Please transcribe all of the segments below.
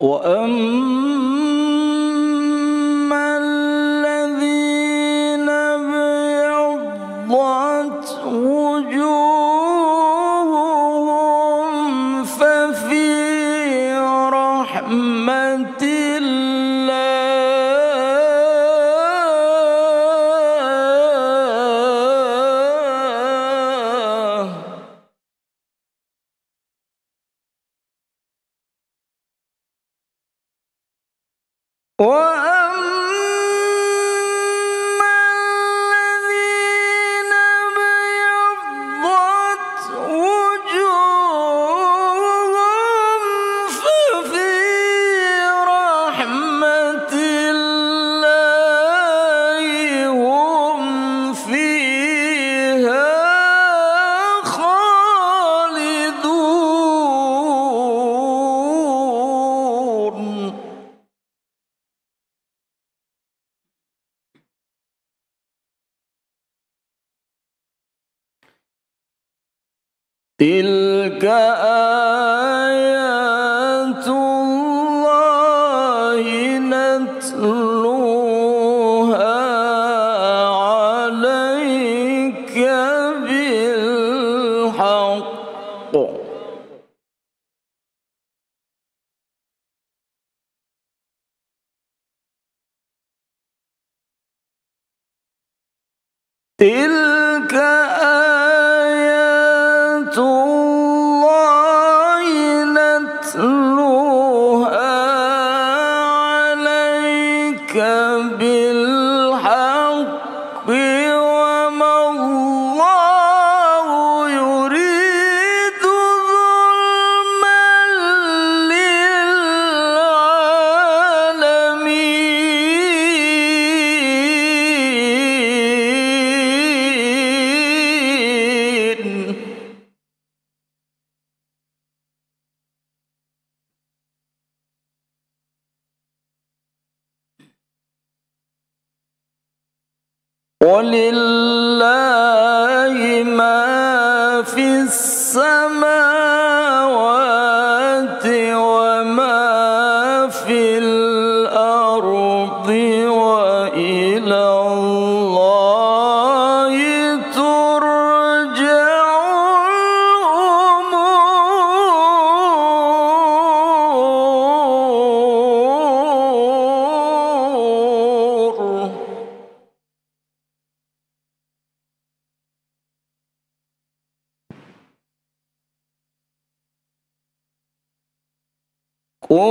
وأما وأما تلك آيات الله نتلوها عليك بالحق. تلك ولله ما في السماوات كنتم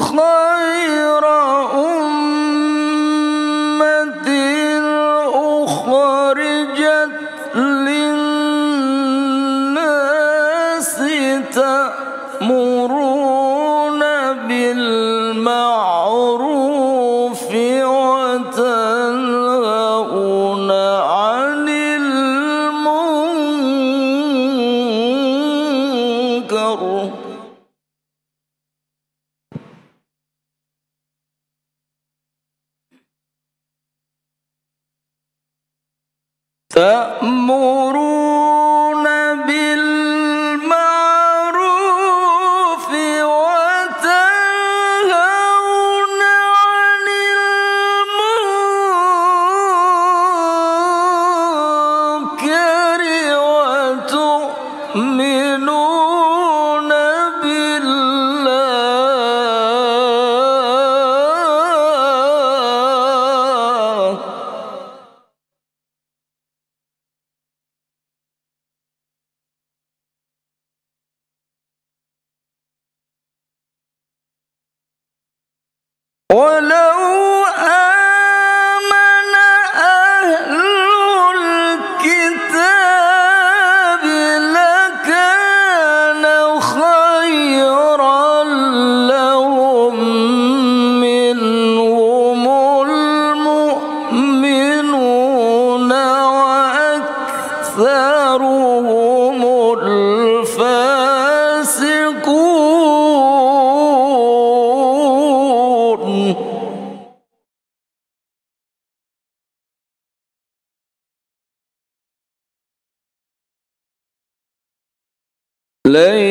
خير أمة أخرجت للناس المنكر تأمرون بالمعروف وتنهون عن المنكر وتؤمنون لن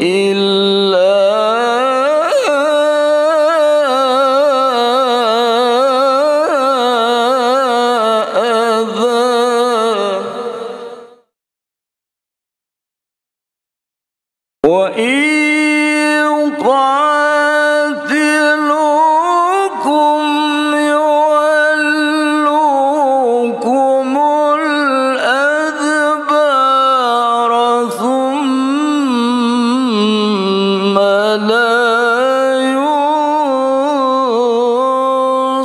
إلا وإن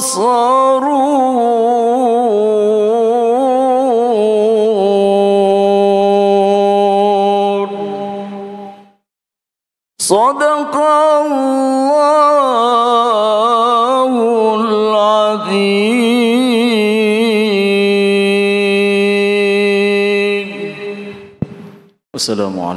ينصرون صدق الله العظيم. السلام عليكم.